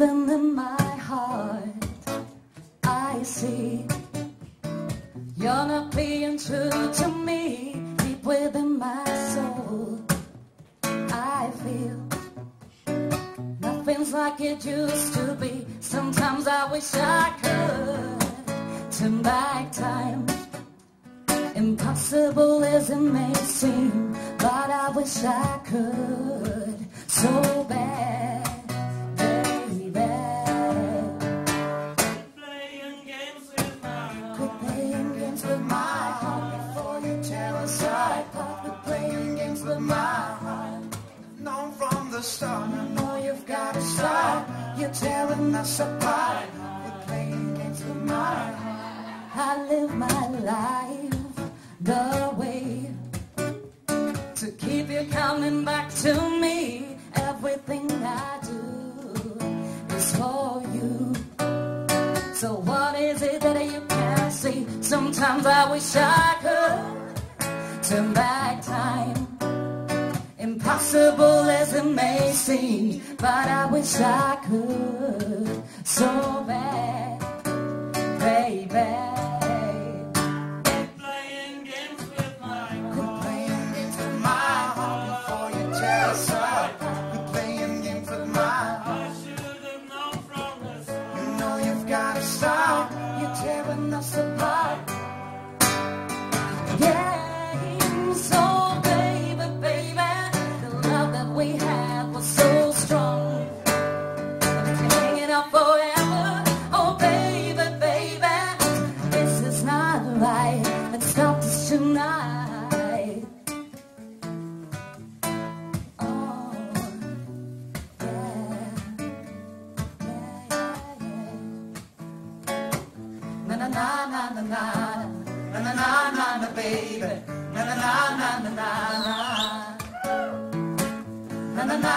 Even in my heart, I see you're not being true to me. Deep within my soul, I feel nothing's like it used to be. Sometimes I wish I could turn back time. Impossible as it may seem, but I wish I could so bad, apart. Playing games with my. Known from the start. I know you've got to stop. You're tearing us apart. Playing games with my heart. I live my life the way to keep you coming back to me. Everything I do is for you. So what is it that you can't see? Sometimes I wish I could turn back time. Impossible as it may seem, but I wish I could so bad, baby. Playing games with my heart. Quit playing games with my heart before you tear us apart. Quit playing games with my heart. I should have known from the start. You know you've got to stop. You're tearing us apart. Tonight. Oh, yeah, yeah, yeah. Na na na na na na na na na na baby na na na na na na na na na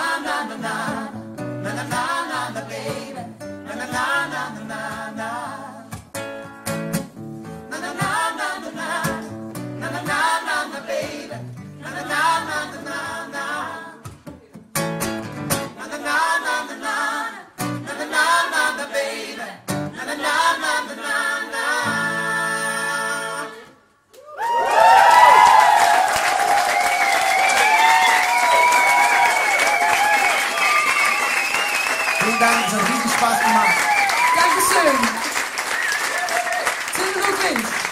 Vielen Dank, es hat riesen Spaß gemacht. Dankeschön. Tschüss, Ludwig.